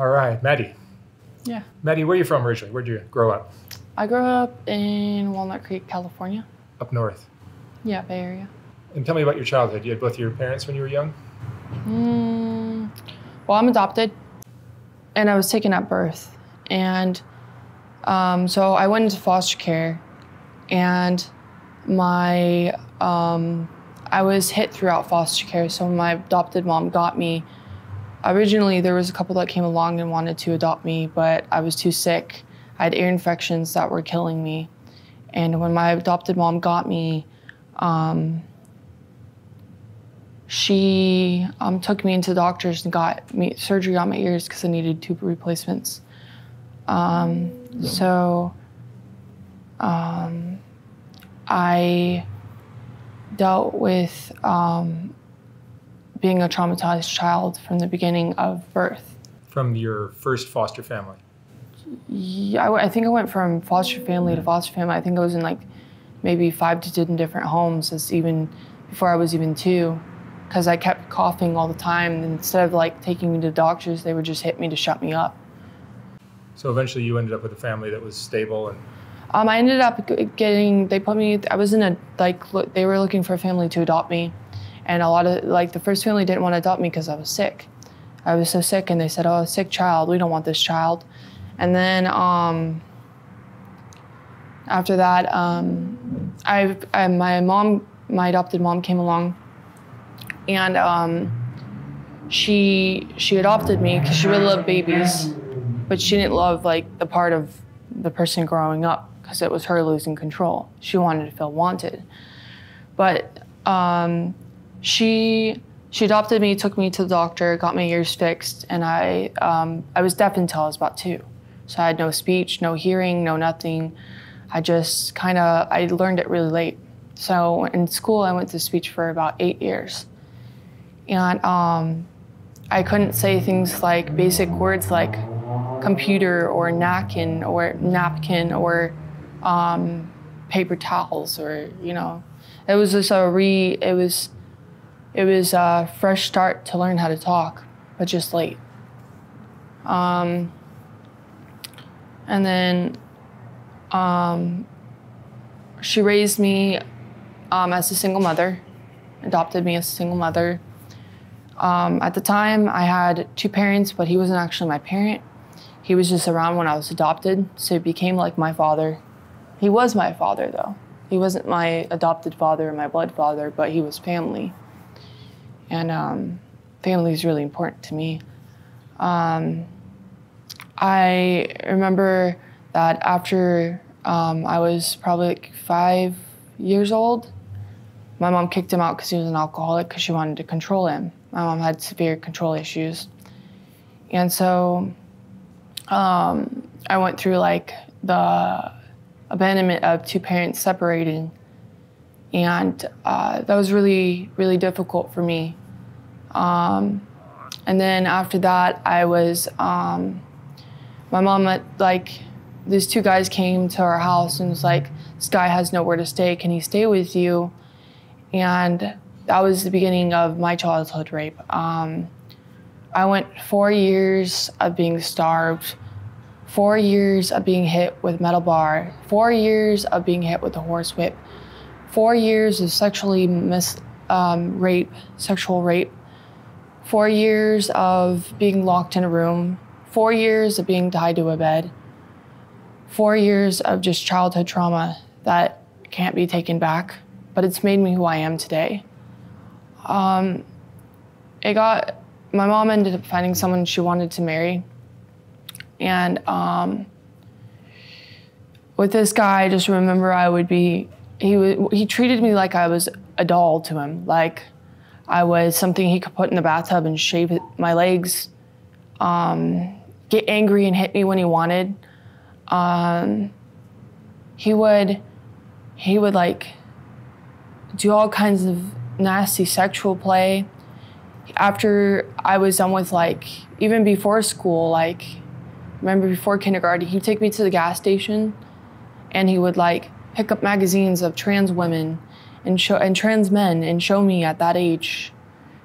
All right, Maddy. Yeah. Maddy, where are you from originally? Where did you grow up? I grew up in Walnut Creek, California. Up north. Yeah, Bay Area. And tell me about your childhood. You had both your parents when you were young? Mm, well, I'm adopted, and I was taken at birth, and um, so I went into foster care, and my um, I was hit throughout foster care. So my adopted mom got me, originally there was a couple that came along and wanted to adopt me, but I was too sick. I had ear infections that were killing me, and when my adopted mom got me. Um, she um, took me into doctors and got me surgery on my ears because I needed tube replacements. Um, so um, I dealt with um, being a traumatized child from the beginning of birth. From your first foster family? Yeah, I, I think I went from foster family to foster family. I think I was in like maybe five to ten different homes as even before I was even two because I kept coughing all the time. And instead of like taking me to doctors, they would just hit me to shut me up. So eventually you ended up with a family that was stable and Um, I ended up getting. They put me. I was in a like. Look, they were looking for a family to adopt me, and a lot of like the first family didn't want to adopt me because I was sick. I was so sick, and they said, "Oh, a sick child. We don't want this child." And then um, after that, um, I, I my mom, my adopted mom, came along, and um, she she adopted me because she really loved babies, but she didn't love like the part of the person growing up because it was her losing control. She wanted to feel wanted, but um, she she adopted me, took me to the doctor, got my ears fixed, and I um, I was deaf until I was about two, so I had no speech, no hearing, no nothing. I just kind of I learned it really late. So in school, I went to speech for about eight years, and um, I couldn't say things like basic words like computer or napkin or napkin or um, paper towels or you know it was just a re it was it was a fresh start to learn how to talk but just late um, and then um, she raised me um, as a single mother adopted me as a single mother um, at the time i had two parents but he wasn't actually my parent he was just around when I was adopted, so he became like my father. He was my father, though. He wasn't my adopted father or my blood father, but he was family. And um, family is really important to me. Um, I remember that after um, I was probably like five years old, my mom kicked him out because he was an alcoholic because she wanted to control him. My mom had severe control issues. And so um, I went through like the abandonment of two parents separating, and uh, that was really, really difficult for me. Um, and then after that, I was, um, my mom, uh, like, these two guys came to our house and was like, this guy has nowhere to stay. Can he stay with you? And that was the beginning of my childhood rape. Um, I went four years of being starved, four years of being hit with metal bar, four years of being hit with a horse whip, four years of sexually mis um, rape, sexual rape, four years of being locked in a room, four years of being tied to a bed, four years of just childhood trauma that can't be taken back, but it's made me who I am today. Um, it got my mom ended up finding someone she wanted to marry. And um, with this guy, I just remember I would be, he, he treated me like I was a doll to him, like I was something he could put in the bathtub and shave my legs, um, get angry and hit me when he wanted. Um, he would, he would like do all kinds of nasty sexual play after I was done with like even before school, like remember before kindergarten, he'd take me to the gas station and he would like pick up magazines of trans women and show and trans men and show me at that age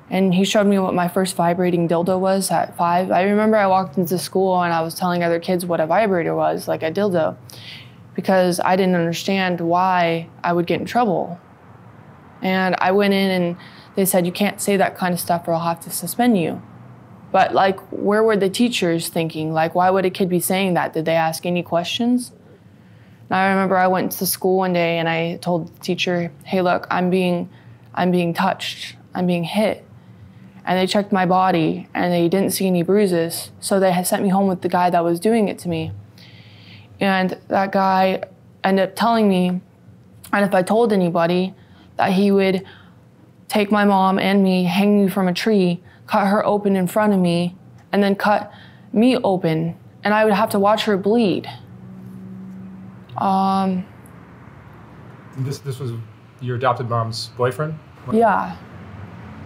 and he showed me what my first vibrating dildo was at five. I remember I walked into school and I was telling other kids what a vibrator was, like a dildo, because I didn't understand why I would get in trouble. And I went in and they said, You can't say that kind of stuff or I'll have to suspend you. But, like, where were the teachers thinking? Like, why would a kid be saying that? Did they ask any questions? And I remember I went to school one day and I told the teacher, Hey, look, I'm being, I'm being touched, I'm being hit and they checked my body and they didn't see any bruises. So they had sent me home with the guy that was doing it to me. And that guy ended up telling me, and if I told anybody, that he would take my mom and me, hang me from a tree, cut her open in front of me, and then cut me open, and I would have to watch her bleed. Um, This this was your adopted mom's boyfriend, yeah.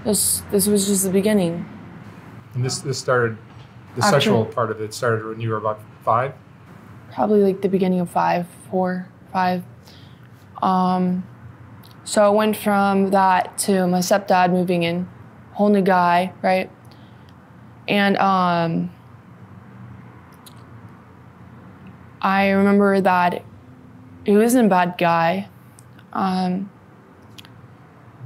This this was just the beginning. and this this started the After- sexual part of it started when you were about five. probably like the beginning of five, four, five. Um, so I went from that to my stepdad moving in, whole new guy, right? And um, I remember that he wasn't a bad guy, um,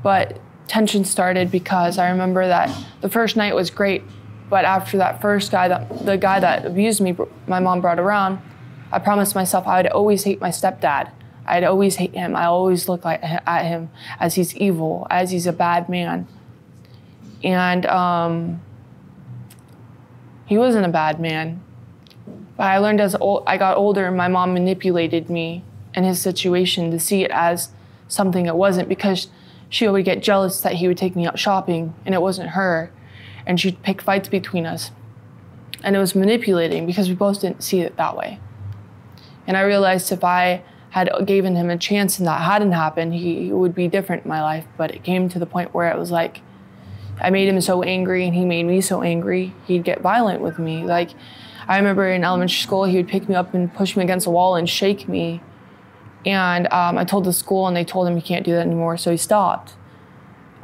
but tension started because I remember that the first night was great, but after that first guy, that the guy that abused me, my mom brought around, I promised myself I would always hate my stepdad. I'd always hate him. I always look like, at him as he's evil, as he's a bad man. And um, he wasn't a bad man. But I learned as ol- I got older, my mom manipulated me in his situation to see it as something it wasn't because she would get jealous that he would take me out shopping and it wasn't her. And she'd pick fights between us. And it was manipulating because we both didn't see it that way. And I realized if I had given him a chance and that hadn't happened, he would be different in my life. But it came to the point where it was like, I made him so angry and he made me so angry, he'd get violent with me. Like, I remember in elementary school, he would pick me up and push me against a wall and shake me. And um, I told the school, and they told him he can't do that anymore, so he stopped.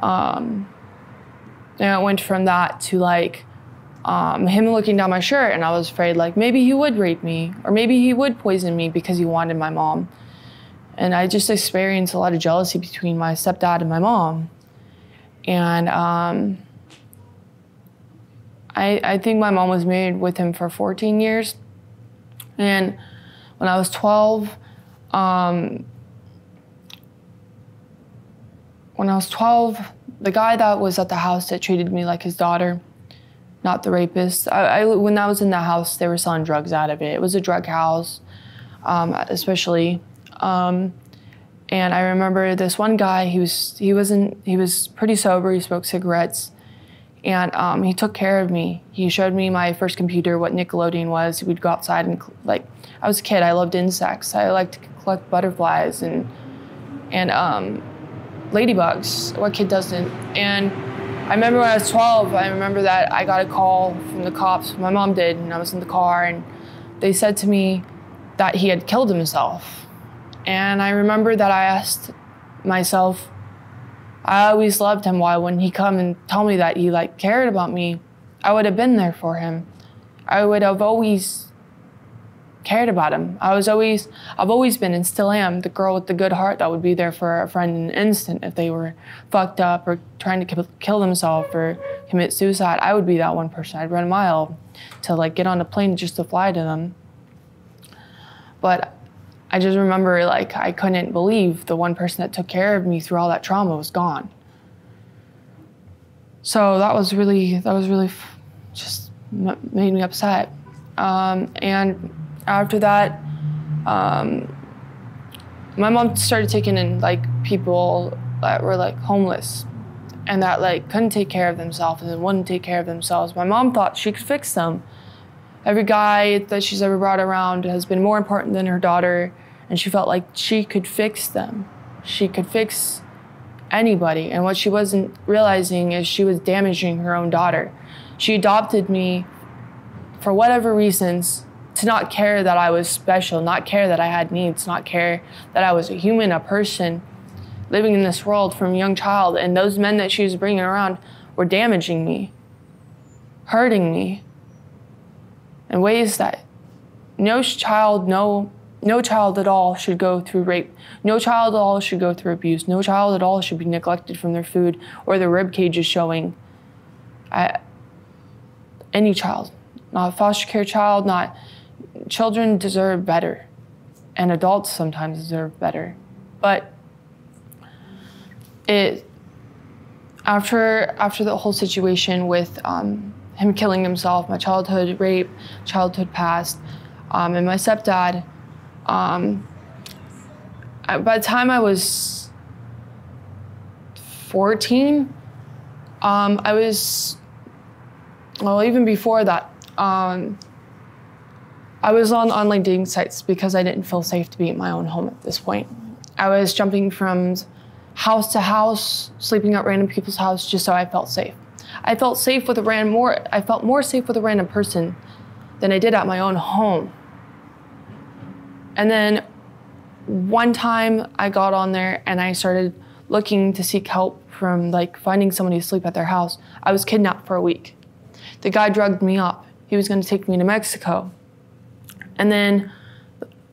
Um, and it went from that to like um, him looking down my shirt, and I was afraid like maybe he would rape me, or maybe he would poison me because he wanted my mom. And I just experienced a lot of jealousy between my stepdad and my mom. And um, I, I think my mom was married with him for 14 years. And when I was 12, um, when I was 12, the guy that was at the house that treated me like his daughter, not the rapist, I, I, when I was in the house, they were selling drugs out of it. It was a drug house, um, especially. Um, and I remember this one guy. He was he wasn't he was pretty sober. He smoked cigarettes, and um, he took care of me. He showed me my first computer, what Nickelodeon was. We'd go outside and like I was a kid. I loved insects. I liked collect butterflies and and um, ladybugs. What kid doesn't? And I remember when I was 12. I remember that I got a call from the cops. My mom did, and I was in the car, and they said to me that he had killed himself. And I remember that I asked myself, I always loved him. Why wouldn't he come and tell me that he like cared about me? I would have been there for him. I would have always cared about him. I was always, I've always been and still am the girl with the good heart that would be there for a friend in an instant if they were fucked up or trying to kill- themselves or commit suicide. I would be that one person. I'd run a mile to like get on a plane just to fly to them. But I just remember like I couldn't believe the one person that took care of me through all that trauma was gone. So that was really that was really just made me upset. Um, and after that, um, my mom started taking in like people that were like homeless and that like couldn't take care of themselves and wouldn't take care of themselves. My mom thought she could fix them. Every guy that she's ever brought around has been more important than her daughter, and she felt like she could fix them. She could fix anybody. And what she wasn't realizing is she was damaging her own daughter. She adopted me for whatever reasons to not care that I was special, not care that I had needs, not care that I was a human, a person living in this world from a young child. And those men that she was bringing around were damaging me, hurting me in ways that no child, no no child at all should go through rape. No child at all should go through abuse. No child at all should be neglected from their food or their rib cage is showing. I, any child, not a foster care child, not children deserve better, and adults sometimes deserve better. But it after after the whole situation with um, him killing himself, my childhood rape, childhood past, um, and my stepdad. Um, by the time I was 14, um, I was, well, even before that, um, I was on online dating sites because I didn't feel safe to be in my own home at this point. I was jumping from house to house, sleeping at random people's house just so I felt safe. I felt safe with a random more I felt more safe with a random person than I did at my own home. And then one time I got on there and I started looking to seek help from like finding somebody to sleep at their house. I was kidnapped for a week. The guy drugged me up. He was going to take me to Mexico. And then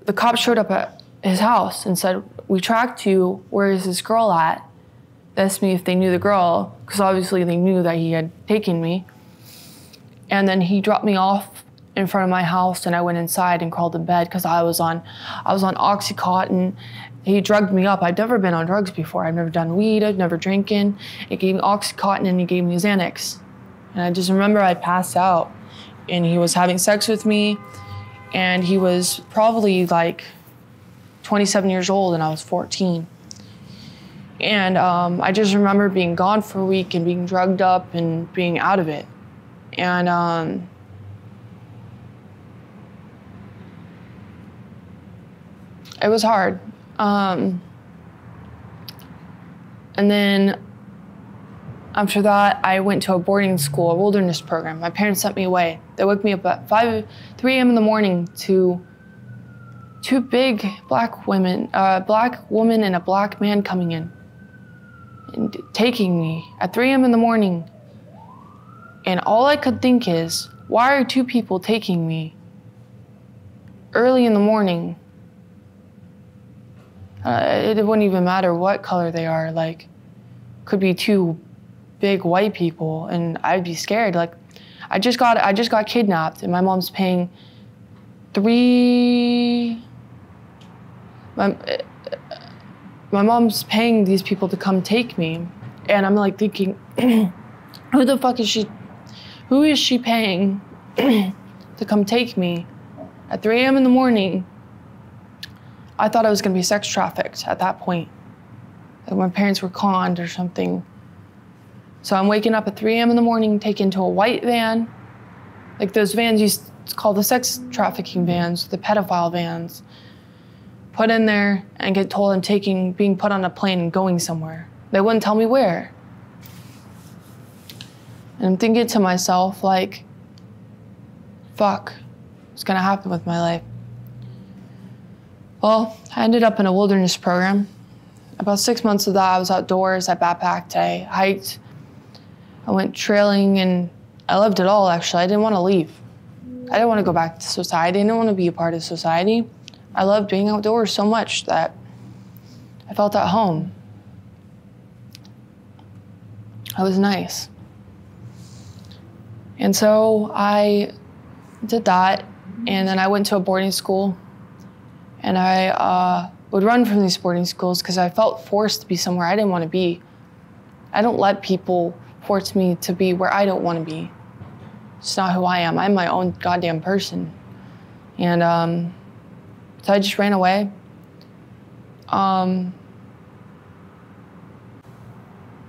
the cops showed up at his house and said, We tracked you. Where is this girl at? They asked me if they knew the girl, because obviously they knew that he had taken me. And then he dropped me off in front of my house and I went inside and crawled in bed because I was on I was on Oxycontin. He drugged me up. I'd never been on drugs before. I've never done weed, I've never drinking. He gave me Oxycontin and he gave me Xanax. And I just remember I passed out and he was having sex with me and he was probably like 27 years old and I was 14. And um, I just remember being gone for a week and being drugged up and being out of it. And um, it was hard. Um, and then after that, I went to a boarding school, a wilderness program. My parents sent me away. They woke me up at 5, 3 a.m. in the morning to two big black women, a uh, black woman and a black man coming in and taking me at 3 a.m. in the morning. And all I could think is, why are two people taking me early in the morning? Uh, it wouldn't even matter what color they are. Like, could be two big white people, and I'd be scared. Like, I just got I just got kidnapped, and my mom's paying three. My, my mom's paying these people to come take me, and I'm like thinking, who the fuck is she? Who is she paying to come take me at 3 a.m. in the morning? I thought I was gonna be sex trafficked at that point. Like my parents were conned or something. So I'm waking up at 3 a.m. in the morning, taken to a white van, like those vans used to call the sex trafficking vans, the pedophile vans. Put in there and get told I'm taking, being put on a plane and going somewhere. They wouldn't tell me where. And I'm thinking to myself, like, fuck, what's gonna happen with my life? Well, I ended up in a wilderness program. About six months of that, I was outdoors. I backpacked, I hiked, I went trailing, and I loved it all actually. I didn't want to leave. I didn't want to go back to society. I didn't want to be a part of society. I loved being outdoors so much that I felt at home. I was nice. And so I did that, and then I went to a boarding school and I uh, would run from these boarding schools because I felt forced to be somewhere I didn't want to be. I don't let people force me to be where I don't want to be. It's not who I am. I'm my own goddamn person. And um, so I just ran away. Um,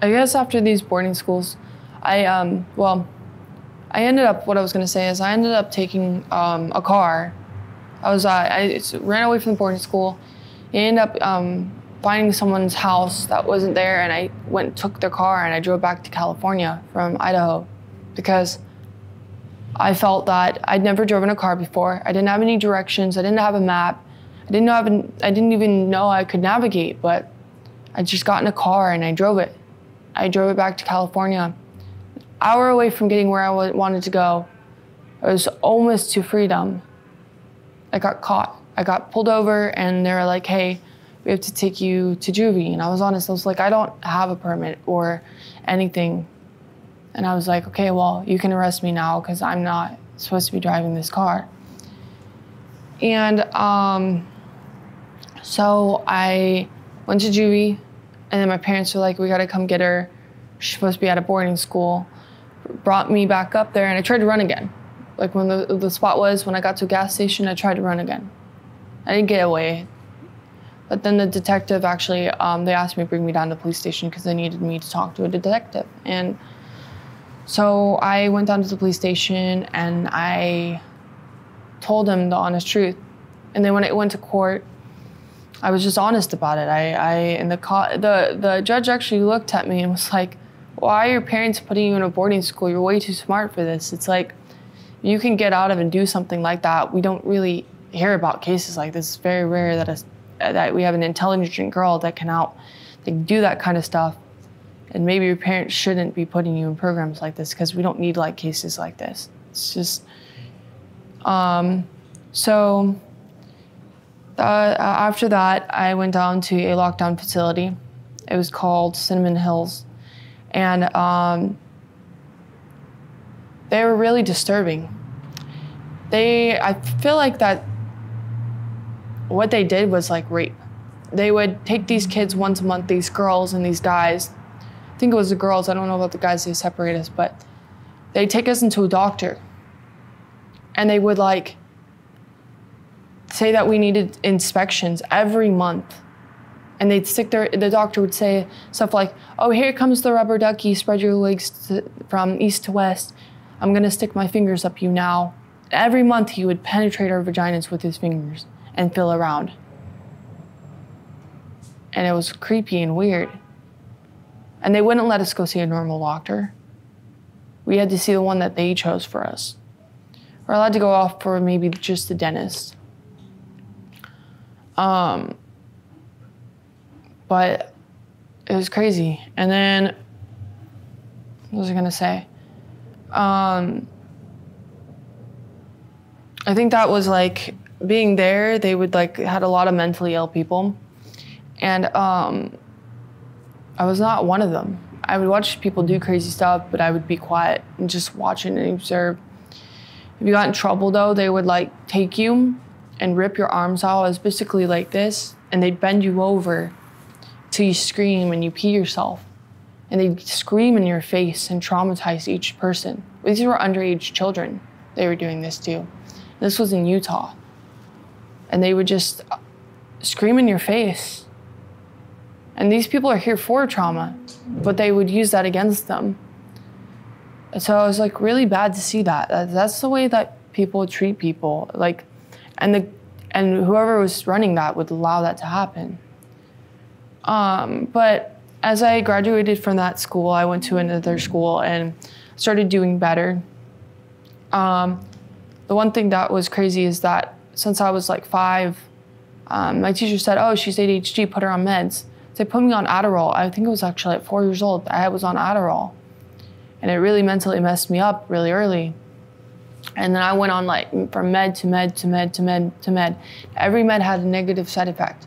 I guess after these boarding schools, I, um, well, I ended up, what I was going to say is I ended up taking um, a car I was uh, I ran away from the boarding school. I ended up um, finding someone's house that wasn't there, and I went and took their car and I drove back to California from Idaho because I felt that I'd never driven a car before. I didn't have any directions. I didn't have a map. I didn't have I didn't even know I could navigate, but I just got in a car and I drove it. I drove it back to California. An hour away from getting where I wanted to go. I was almost to freedom. I got caught. I got pulled over, and they were like, "Hey, we have to take you to juvie." And I was honest. I was like, "I don't have a permit or anything." And I was like, "Okay, well, you can arrest me now because I'm not supposed to be driving this car." And um, so I went to juvie, and then my parents were like, "We got to come get her. She's supposed to be at a boarding school." Brought me back up there, and I tried to run again. Like when the the spot was, when I got to a gas station, I tried to run again. I didn't get away. But then the detective actually, um, they asked me to bring me down to the police station because they needed me to talk to a detective. And so I went down to the police station and I told them the honest truth. And then when it went to court, I was just honest about it. I, I and the co- the the judge actually looked at me and was like, "Why are your parents putting you in a boarding school? You're way too smart for this." It's like you can get out of and do something like that. We don't really hear about cases like this. It's very rare that a, that we have an intelligent girl that can out can do that kind of stuff. And maybe your parents shouldn't be putting you in programs like this because we don't need like cases like this. It's just um, so uh, after that, I went down to a lockdown facility. It was called Cinnamon Hills, and um, they were really disturbing. They, I feel like that what they did was like rape. They would take these kids once a month, these girls and these guys. I think it was the girls. I don't know about the guys. They separate us, but they take us into a doctor, and they would like say that we needed inspections every month. And they'd stick their, the doctor would say stuff like, oh, here comes the rubber ducky, spread your legs to, from east to west. I'm gonna stick my fingers up you now. Every month he would penetrate our vaginas with his fingers and feel around. And it was creepy and weird. And they wouldn't let us go see a normal doctor. We had to see the one that they chose for us. We're allowed to go off for maybe just the dentist. Um, but it was crazy. And then, what was I gonna say? Um, I think that was like being there. They would like had a lot of mentally ill people, and um, I was not one of them. I would watch people do crazy stuff, but I would be quiet and just watch and observe. If you got in trouble though, they would like take you and rip your arms out. It was basically like this, and they'd bend you over till you scream and you pee yourself. And they'd scream in your face and traumatize each person. These were underage children they were doing this to. This was in Utah. And they would just scream in your face. And these people are here for trauma, but they would use that against them. And so it was like really bad to see that. That- That's the way that people treat people. Like, and the and whoever was running that would allow that to happen. Um, but as I graduated from that school, I went to another school and started doing better. Um, the one thing that was crazy is that since I was like five, um, my teacher said, "Oh, she's ADHD. Put her on meds." They put me on Adderall. I think it was actually at four years old. I was on Adderall, and it really mentally messed me up really early. And then I went on like from med to med to med to med to med. Every med had a negative side effect.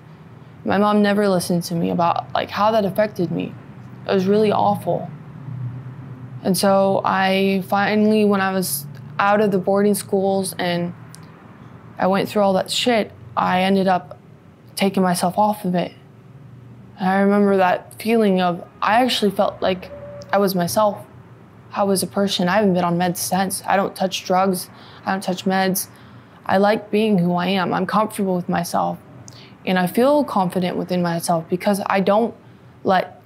My mom never listened to me about like how that affected me. It was really awful. And so I finally, when I was out of the boarding schools and I went through all that shit, I ended up taking myself off of it. And I remember that feeling of I actually felt like I was myself. I was a person. I haven't been on meds since. I don't touch drugs. I don't touch meds. I like being who I am. I'm comfortable with myself. And I feel confident within myself because I don't let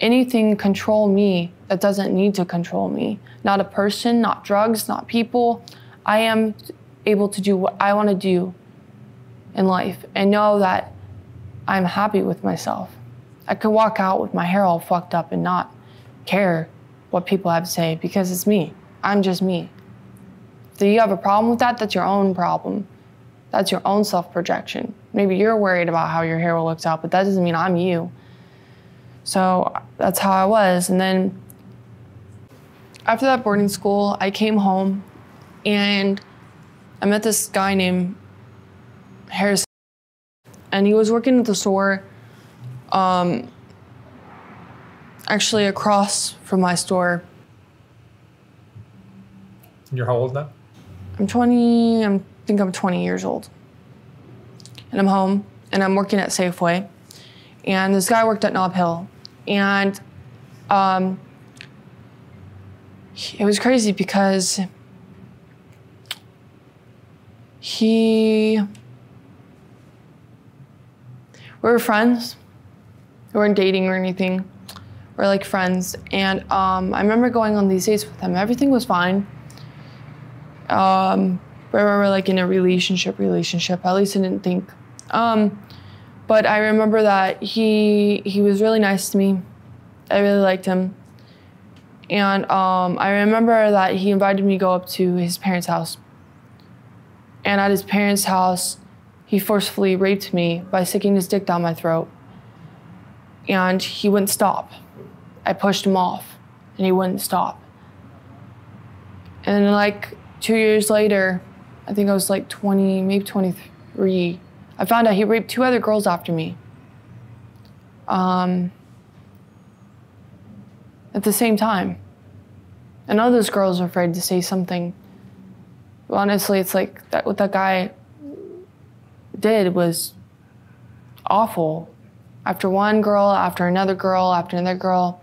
anything control me that doesn't need to control me. Not a person, not drugs, not people. I am able to do what I want to do in life and know that I'm happy with myself. I could walk out with my hair all fucked up and not care what people have to say because it's me. I'm just me. If you have a problem with that, that's your own problem. That's your own self projection. Maybe you're worried about how your hair will look out, but that doesn't mean I'm you. So that's how I was. And then after that boarding school, I came home and I met this guy named Harris. And he was working at the store um, actually across from my store. You're how old now? I'm 20, I think I'm 20 years old. And I'm home and I'm working at Safeway. And this guy worked at Nob Hill. And um, it was crazy because he we were friends. We weren't dating or anything. We are like friends. And um, i remember going on these dates with him everything was fine. Um, we were like in a relationship relationship. At least i didn't think. Um, but i remember that he he was really nice to me. I really liked him. And um, I remember that he invited me to go up to his parents' house. And at his parents' house, he forcefully raped me by sticking his dick down my throat. And he wouldn't stop. I pushed him off, and he wouldn't stop. And like two years later, I think I was like 20, maybe 23, I found out he raped two other girls after me. Um, at the same time. And all those girls are afraid to say something. Honestly, it's like that what that guy did was awful. After one girl, after another girl, after another girl.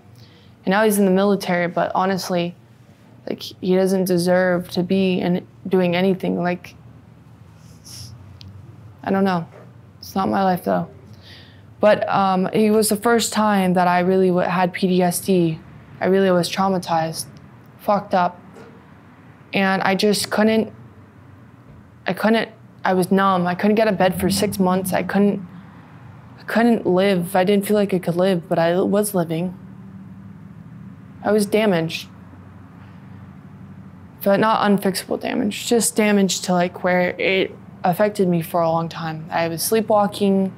And now he's in the military, but honestly, like he doesn't deserve to be and doing anything. Like I don't know. It's not my life though. But um, it was the first time that I really had PTSD I really was traumatized, fucked up. And I just couldn't, I couldn't, I was numb. I couldn't get out of bed for six months. I couldn't, I couldn't live. I didn't feel like I could live, but I was living. I was damaged. But not unfixable damage, just damage to like where it affected me for a long time. I was sleepwalking.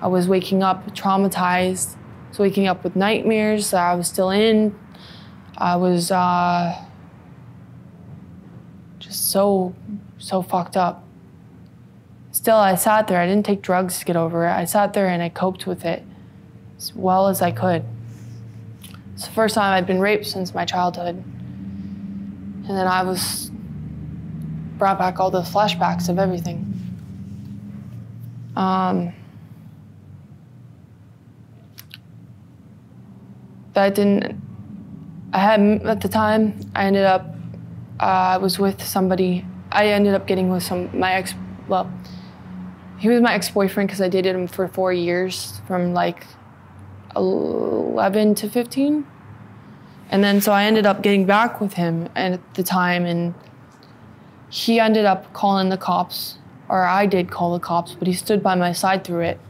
I was waking up traumatized. So waking up with nightmares that I was still in. I was uh, just so, so fucked up. Still, I sat there. I didn't take drugs to get over it. I sat there and I coped with it as well as I could. It's the first time I'd been raped since my childhood. And then I was brought back all the flashbacks of everything. Um, that didn't. I hadn't at the time. I ended up. Uh, I was with somebody. I ended up getting with some my ex. Well, he was my ex boyfriend because I dated him for four years, from like eleven to fifteen, and then so I ended up getting back with him and at the time, and he ended up calling the cops, or I did call the cops, but he stood by my side through it,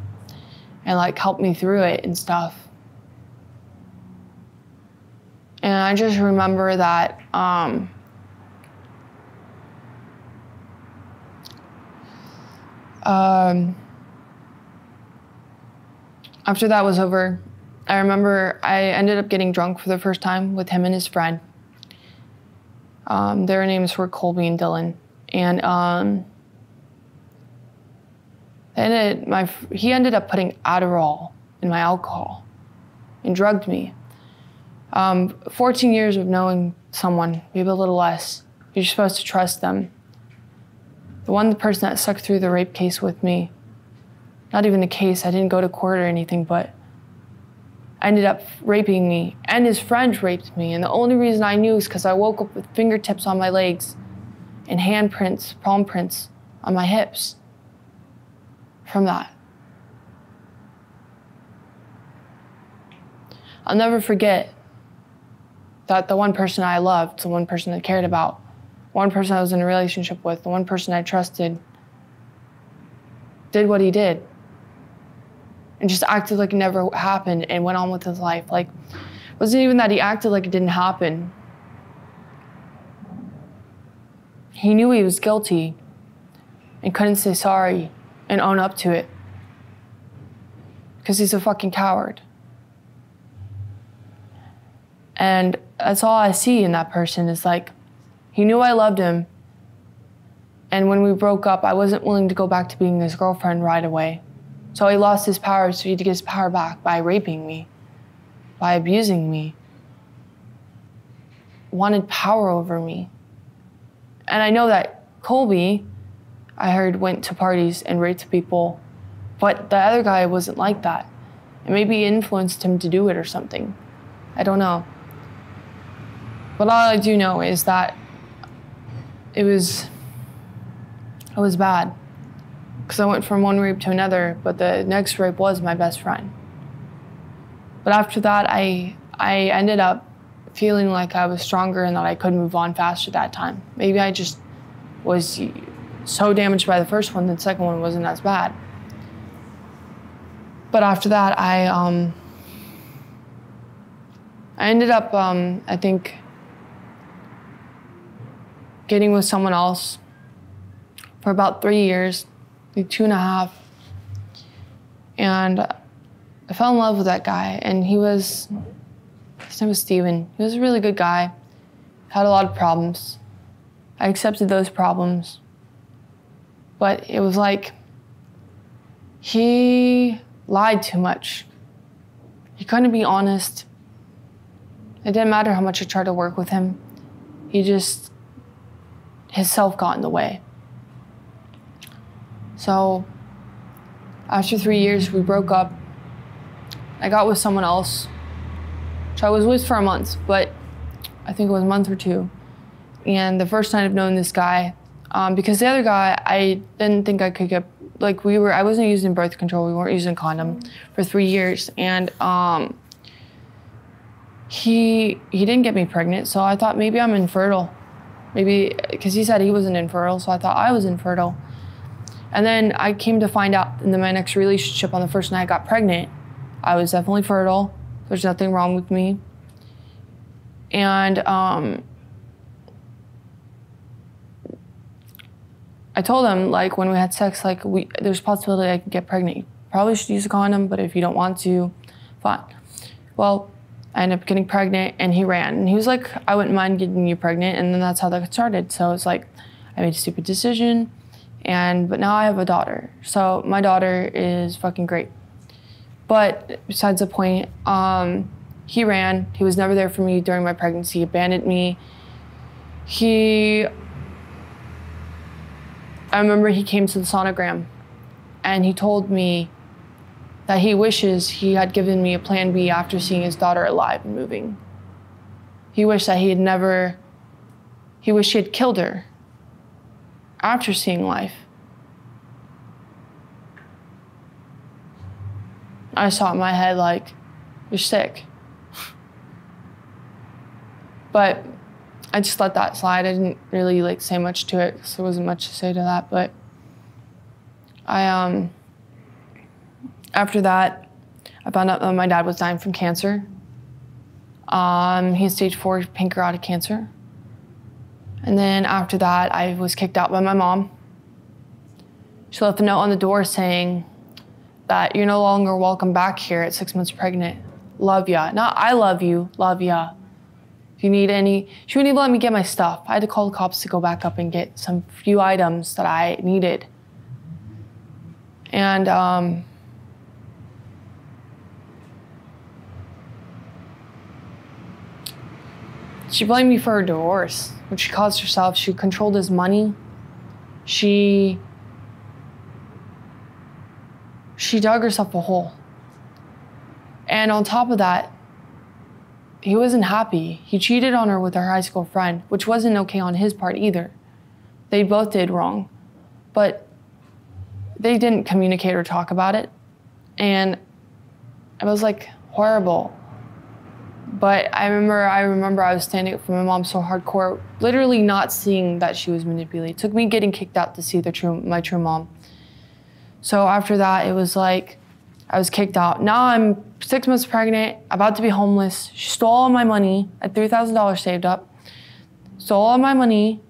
and like helped me through it and stuff and I just remember that um, um, after that was over, I remember I ended up getting drunk for the first time with him and his friend. Um, their names were Colby and Dylan, and um, my he ended up putting Adderall in my alcohol and drugged me. Um, 14 years of knowing someone, maybe a little less. You're supposed to trust them. The one person that stuck through the rape case with me, not even the case, I didn't go to court or anything, but ended up raping me. And his friend raped me. And the only reason I knew is because I woke up with fingertips on my legs and handprints, palm prints on my hips from that. I'll never forget that the one person I loved, the one person I cared about, one person I was in a relationship with, the one person I trusted, did what he did and just acted like it never happened and went on with his life. Like, it wasn't even that he acted like it didn't happen. He knew he was guilty and couldn't say sorry and own up to it because he's a fucking coward. And that's all I see in that person is like, he knew I loved him. And when we broke up, I wasn't willing to go back to being his girlfriend right away. So he lost his power, so he to get his power back by raping me, by abusing me, wanted power over me. And I know that Colby, I heard, went to parties and raped people, but the other guy wasn't like that. And maybe influenced him to do it or something. I don't know. But all I do know is that it was it was bad because I went from one rape to another, but the next rape was my best friend. But after that, I I ended up feeling like I was stronger and that I could move on faster that time. Maybe I just was so damaged by the first one, the second one wasn't as bad. But after that, I um, I ended up, um, I think, getting with someone else for about three years, like two and a half. And I fell in love with that guy, and he was, his name was Steven. He was a really good guy, had a lot of problems. I accepted those problems. But it was like, he lied too much. He couldn't be honest. It didn't matter how much I tried to work with him. He just, his self got in the way. So, after three years, we broke up. I got with someone else, which I was with for a month, but I think it was a month or two. And the first night of knowing this guy, um, because the other guy, I didn't think I could get like we were. I wasn't using birth control. We weren't using condom for three years, and um, he he didn't get me pregnant. So I thought maybe I'm infertile, maybe because he said he wasn't infertile. So I thought I was infertile. And then I came to find out in my next relationship on the first night I got pregnant, I was definitely fertile. There's nothing wrong with me. And um, I told him like when we had sex, like we there's a possibility I could get pregnant. You probably should use a condom, but if you don't want to, fine. Well, I ended up getting pregnant and he ran. And he was like, I wouldn't mind getting you pregnant. And then that's how that started. So it's like, I made a stupid decision. And, but now I have a daughter. So my daughter is fucking great. But besides the point, um, he ran. He was never there for me during my pregnancy. He abandoned me. He, I remember he came to the sonogram and he told me that he wishes he had given me a plan B after seeing his daughter alive and moving. He wished that he had never, he wished he had killed her after seeing life. I saw in my head like, you're sick. But I just let that slide. I didn't really like say much to it because there wasn't much to say to that. But I um after that, I found out that my dad was dying from cancer. Um, he had stage four pancreatic cancer. And then after that, I was kicked out by my mom. She left a note on the door saying that you're no longer welcome back here at six months pregnant. Love ya. Not I love you, love ya. If you need any, she wouldn't even let me get my stuff. I had to call the cops to go back up and get some few items that I needed. And um, she blamed me for her divorce, which she caused herself. She controlled his money. She she dug herself a hole. And on top of that, he wasn't happy. He cheated on her with her high school friend, which wasn't okay on his part either. They both did wrong. But they didn't communicate or talk about it. And it was like horrible. But I remember I remember I was standing up for my mom so hardcore, literally not seeing that she was manipulated. It took me getting kicked out to see the true my true mom. So after that, it was like I was kicked out. Now I'm six months pregnant, about to be homeless. She stole all my money. I had three thousand dollars saved up. Stole all my money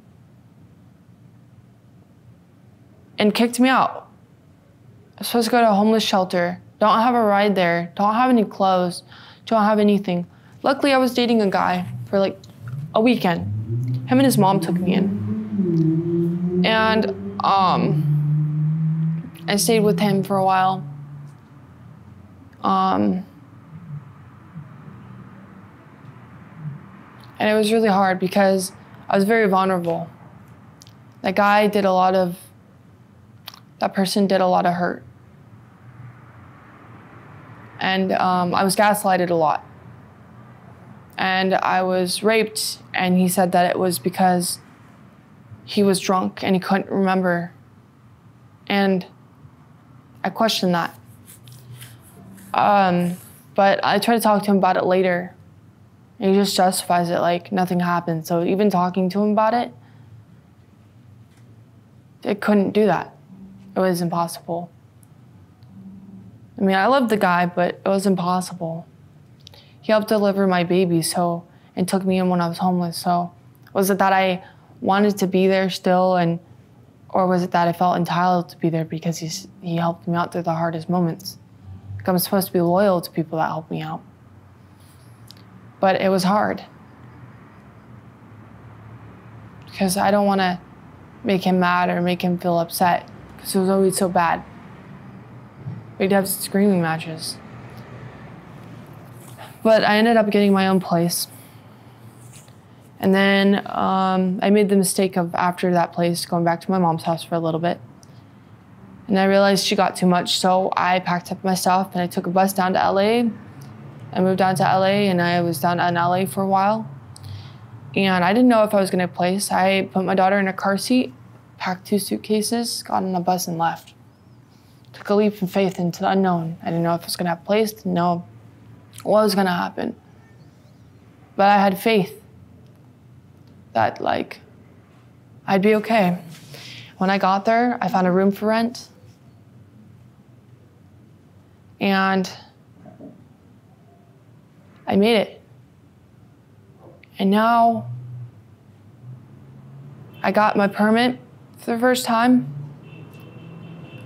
and kicked me out. I'm supposed to go to a homeless shelter. Don't have a ride there. Don't have any clothes. Don't have anything. Luckily, I was dating a guy for like a weekend. Him and his mom took me in. And um, I stayed with him for a while. Um, and it was really hard because I was very vulnerable. That guy did a lot of, that person did a lot of hurt. And um, I was gaslighted a lot. And I was raped, and he said that it was because he was drunk and he couldn't remember. And I questioned that. Um, but I tried to talk to him about it later. He just justifies it like nothing happened. So even talking to him about it, it couldn't do that. It was impossible. I mean, I loved the guy, but it was impossible. He helped deliver my baby, so and took me in when I was homeless. So was it that I wanted to be there still, and or was it that I felt entitled to be there because he's, he helped me out through the hardest moments? Like I'm supposed to be loyal to people that help me out, but it was hard because I don't want to make him mad or make him feel upset because it was always so bad. We'd have screaming matches. But I ended up getting my own place. And then um, I made the mistake of, after that place, going back to my mom's house for a little bit. And I realized she got too much, so I packed up my stuff and I took a bus down to LA. I moved down to LA and I was down in LA for a while. And I didn't know if I was gonna place. I put my daughter in a car seat, packed two suitcases, got on a bus and left. Took a leap of faith into the unknown. I didn't know if I was gonna have a place, didn't know was gonna happen. But I had faith that like I'd be okay. When I got there, I found a room for rent. And I made it. And now I got my permit for the first time.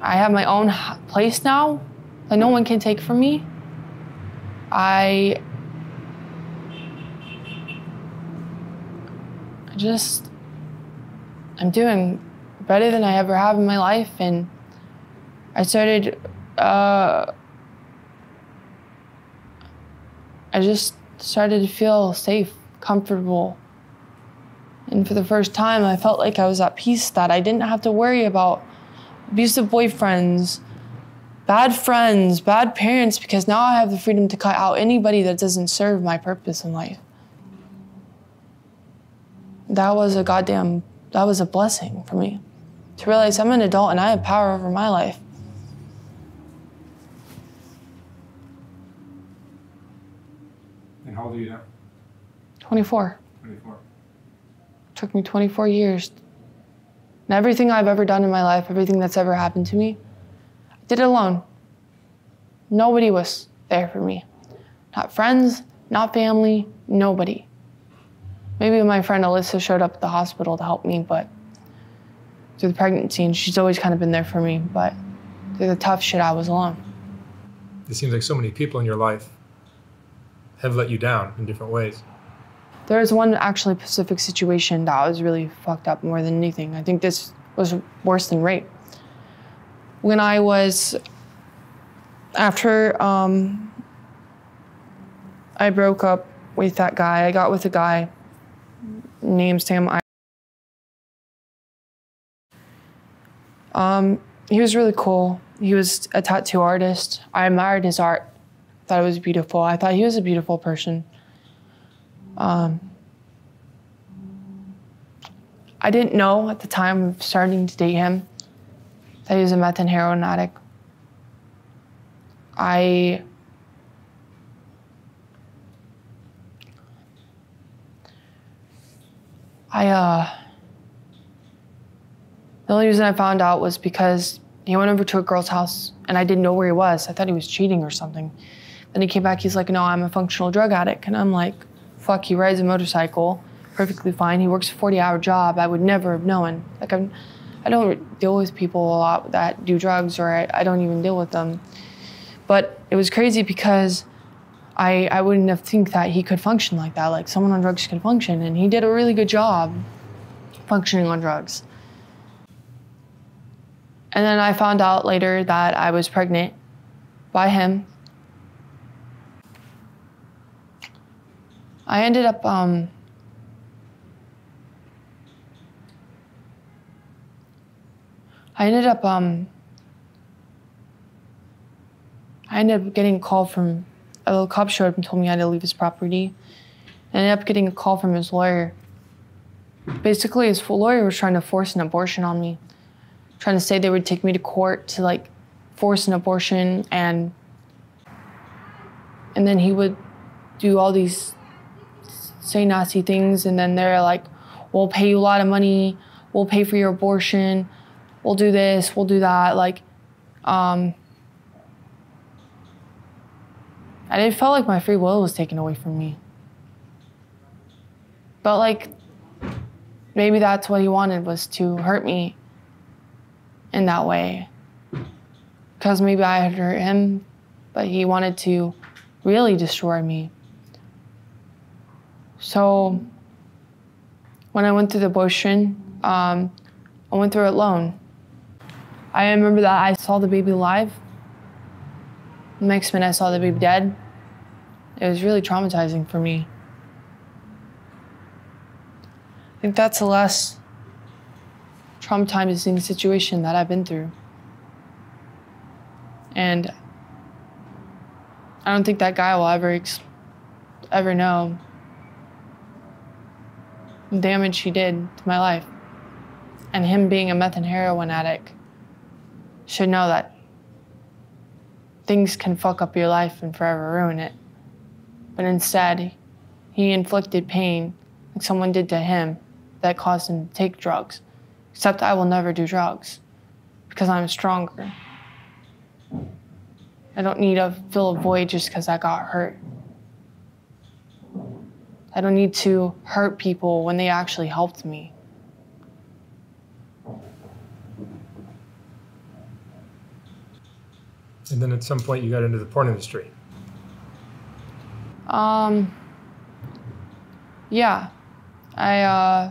I have my own place now that no one can take from me. I I just I'm doing better than I ever have in my life and I started uh I just started to feel safe, comfortable. And for the first time, I felt like I was at peace that I didn't have to worry about abusive boyfriends, bad friends, bad parents, because now I have the freedom to cut out anybody that doesn't serve my purpose in life. That was a goddamn, that was a blessing for me to realize I'm an adult and I have power over my life. And how old are you now? 24. 24. took me 24 years. And everything I've ever done in my life, everything that's ever happened to me, did it alone. Nobody was there for me. Not friends, not family, nobody. Maybe my friend Alyssa showed up at the hospital to help me, but through the pregnancy, and she's always kind of been there for me, but through the tough shit, I was alone. It seems like so many people in your life have let you down in different ways. There was one actually specific situation that was really fucked up more than anything. I think this was worse than rape. When I was after um, I broke up with that guy, I got with a guy named Sam. I- um, he was really cool. He was a tattoo artist. I admired his art. Thought it was beautiful. I thought he was a beautiful person. Um, I didn't know at the time of starting to date him that was a meth and heroin addict. I I uh the only reason I found out was because he went over to a girl's house and I didn't know where he was. I thought he was cheating or something. Then he came back, he's like, No, I'm a functional drug addict. And I'm like, Fuck, he rides a motorcycle perfectly fine. He works a 40 hour job. I would never have known. Like, I'm, I don't deal with people a lot that do drugs or I, I don't even deal with them. But it was crazy because I, I wouldn't have think that he could function like that. Like someone on drugs could function, and he did a really good job functioning on drugs. And then I found out later that I was pregnant by him. I ended up um, I ended up um, I ended up getting a call from a little cop showed up and told me I had to leave his property. I ended up getting a call from his lawyer. Basically, his lawyer was trying to force an abortion on me, trying to say they would take me to court to like force an abortion and and then he would do all these say nasty things and then they're like, We'll pay you a lot of money, we'll pay for your abortion, we'll do this, we'll do that. Like, um, and it felt like my free will was taken away from me. But like, maybe that's what he wanted was to hurt me in that way. Because maybe I had hurt him, but he wanted to really destroy me. So when I went through the abortion, um, I went through it alone. I remember that I saw the baby alive. The next minute, I saw the baby dead. It was really traumatizing for me. I think that's the last traumatizing situation that I've been through. And I don't think that guy will ever ever know the damage he did to my life. And him being a meth and heroin addict should know that things can fuck up your life and forever ruin it. But instead, he inflicted pain like someone did to him that caused him to take drugs. Except I will never do drugs because I'm stronger. I don't need to fill a void just because I got hurt. I don't need to hurt people when they actually helped me. And then at some point you got into the porn industry. Um, yeah, I, uh,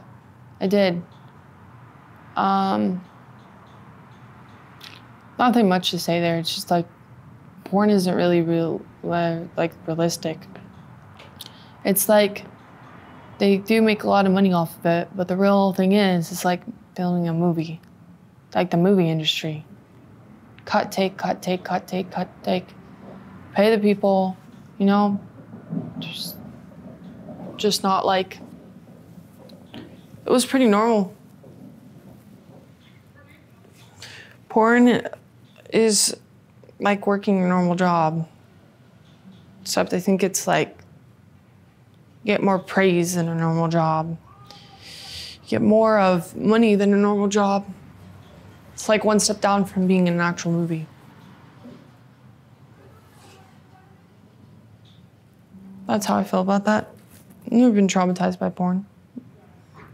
I did. Um, nothing much to say there. It's just like porn isn't really real, like realistic. It's like they do make a lot of money off of it, but the real thing is, it's like filming a movie, like the movie industry. Cut, take, cut, take, cut, take, cut, take. Pay the people, you know, just, just not like. It was pretty normal. Porn is like working a normal job, except I think it's like get more praise than a normal job, get more of money than a normal job. It's like one step down from being in an actual movie. That's how I feel about that. I've never been traumatized by porn.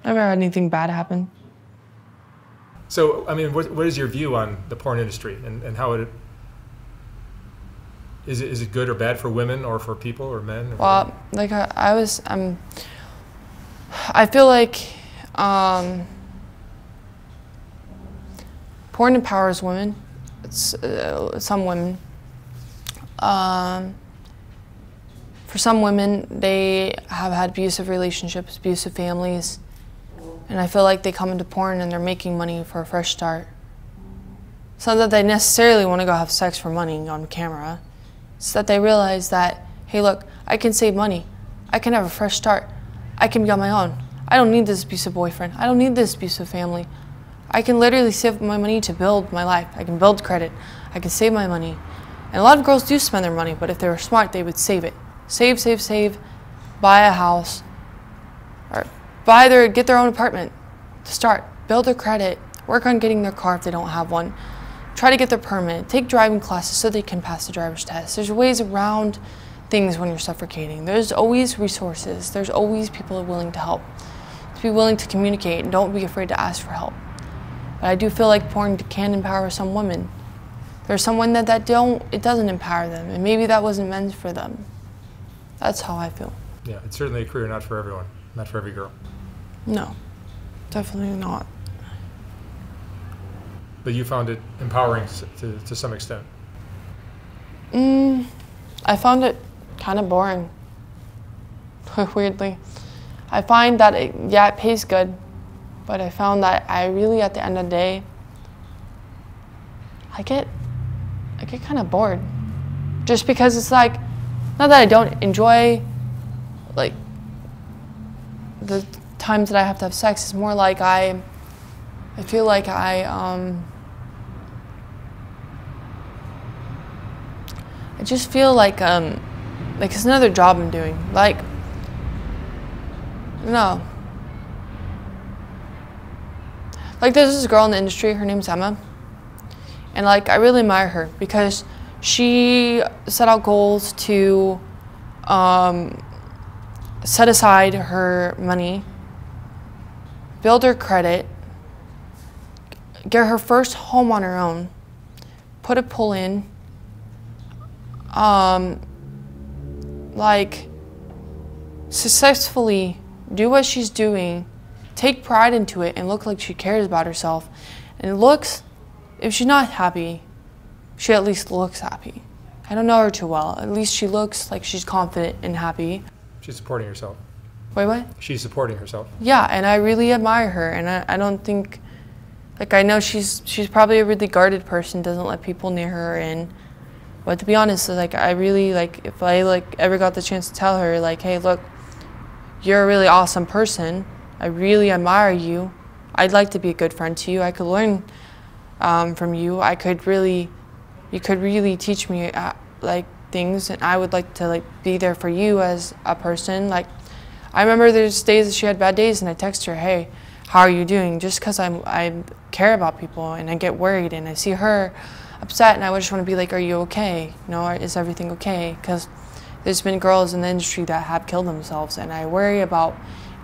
Never had anything bad happen. So, I mean, what, what is your view on the porn industry and, and how it is it, is it good or bad for women or for people or men? Or well, like I, I was, um, I feel like um, porn empowers women. Uh, some women. Um, for some women, they have had abusive relationships, abusive families, and I feel like they come into porn and they're making money for a fresh start. It's not that they necessarily want to go have sex for money on camera. It's that they realize that, hey, look, I can save money. I can have a fresh start. I can be on my own. I don't need this abusive boyfriend. I don't need this abusive family. I can literally save my money to build my life. I can build credit. I can save my money. And a lot of girls do spend their money, but if they were smart, they would save it. Save, save, save, buy a house, or buy their, get their own apartment to start, build their credit, work on getting their car if they don't have one, try to get their permit, take driving classes so they can pass the driver's test. There's ways around things when you're suffocating. There's always resources. There's always people willing to help. To be willing to communicate and don't be afraid to ask for help. But I do feel like porn can empower some women. There's some women that, that don't, it doesn't empower them, and maybe that wasn't meant for them. That's how I feel. Yeah, it's certainly a career not for everyone, not for every girl. No, definitely not. But you found it empowering to, to some extent. Mm, I found it kind of boring. Weirdly, I find that it, yeah, it pays good, but I found that I really, at the end of the day, I get, I get kind of bored, just because it's like, not that I don't enjoy, like, the times that I have to have sex. It's more like I, I feel like I um. I just feel like um like it's another job I'm doing. Like no. Like there's this girl in the industry, her name's Emma. And like I really admire her because she set out goals to um, set aside her money, build her credit, get her first home on her own, put a pull in, um, like successfully do what she's doing, take pride into it, and look like she cares about herself. And it looks, if she's not happy, she at least looks happy. I don't know her too well. At least she looks like she's confident and happy. She's supporting herself. Wait, what? She's supporting herself. Yeah, and I really admire her, and I, I don't think, like I know she's she's probably a really guarded person, doesn't let people near her, and but to be honest, like I really like if I like ever got the chance to tell her like, hey, look, you're a really awesome person. I really admire you. I'd like to be a good friend to you. I could learn um, from you. I could really, you could really teach me uh, like things, and I would like to like be there for you as a person. Like, I remember there's days that she had bad days, and I text her, hey, how are you doing? Just because I'm I care about people and I get worried, and I see her upset, and I just want to be like, are you okay? You know, is everything okay? Because there's been girls in the industry that have killed themselves, and I worry about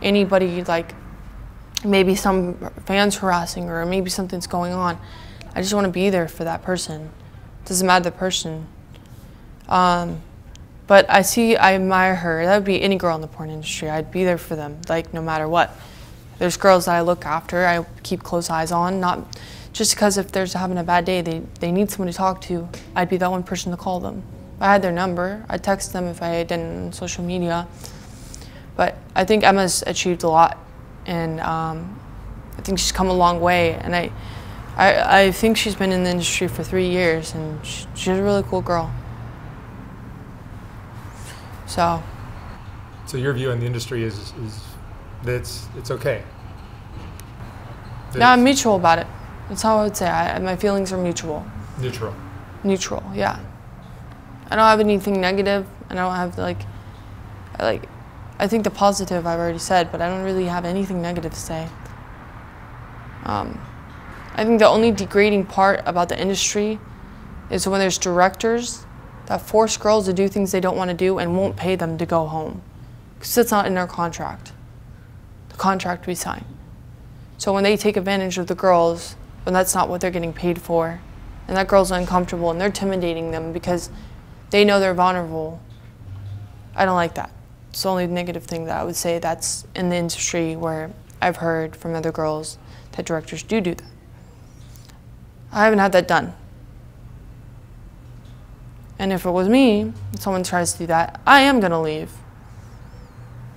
anybody like maybe some fans harassing her, or maybe something's going on. I just want to be there for that person. Doesn't matter the person. Um, but I see, I admire her. That would be any girl in the porn industry. I'd be there for them, like no matter what. There's girls that I look after, I keep close eyes on, not just because if they're having a bad day, they, they need someone to talk to, I'd be that one person to call them. I had their number, I'd text them if I didn't on social media. But I think Emma's achieved a lot, and um, I think she's come a long way. And I, I, I think she's been in the industry for three years, and sh- she's a really cool girl. So, So your view on the industry is is that it's it's okay. That yeah, I'm mutual about it. That's how I would say. I, my feelings are mutual. neutral. Neutral, yeah. I don't have anything and I don't have like, I like, I think the positive I've already said, but I don't really have anything negative to say. Um, I think the only degrading part about the industry is when there's directors that force girls to do things they don't want to do and won't pay them to go home, because it's not in their contract. The contract we sign. So when they take advantage of the girls, when that's not what they're getting paid for, and that girl's uncomfortable and they're intimidating them because they know they're vulnerable. I don't like that. It's the only negative thing that I would say that's in the industry where I've heard from other girls that directors do do that. I haven't had that done. And if it was me, and someone tries to do that, I am going to leave.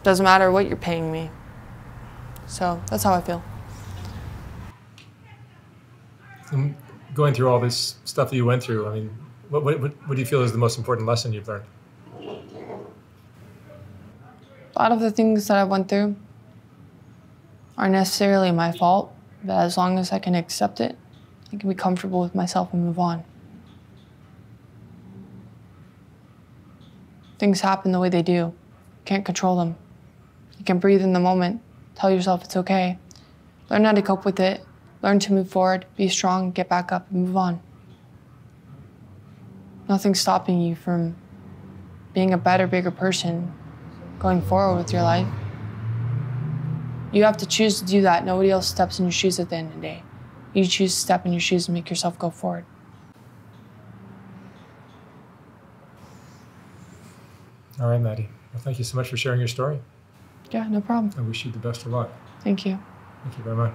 Doesn't matter what you're paying me. So that's how I feel. And going through all this stuff that you went through, I mean, what, what, what what do you feel is the most important lesson you've learned? A lot of the things that I went through aren't necessarily my fault, but as long as I can accept it, I can be comfortable with myself and move on. Things happen the way they do. You can't control them. You can breathe in the moment, tell yourself it's okay. Learn how to cope with it, learn to move forward, be strong, get back up, and move on. Nothing's stopping you from being a better, bigger person going forward with your life. You have to choose to do that. Nobody else steps in your shoes at the end of the day. You choose to step in your shoes and make yourself go forward. All right, Maddy. Well, thank you so much for sharing your story. Yeah, no problem. I wish you the best of luck. Thank you. Thank you very much.